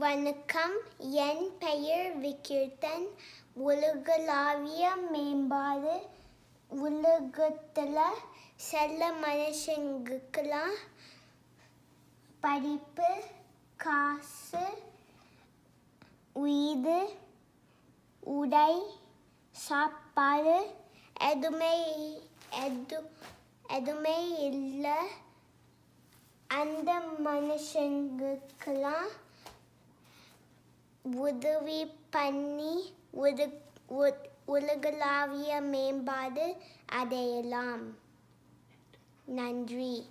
வணக்கம். என் பெயர் விகீர்த்தன். உலகளாவிய மேம்பாடு உலகத்தில் சில மனுஷங்களுக்கெல்லாம் படிப்பு காசு வீடு உடை சாப்பாடு எதுவுமே எது எதுவுமே இல்லை. அந்த மனுஷங்களுக்கெல்லாம் உதவி பண்ணி உது உ- உலகளாவிய மேம்பாடு அடையலாம். நன்றி.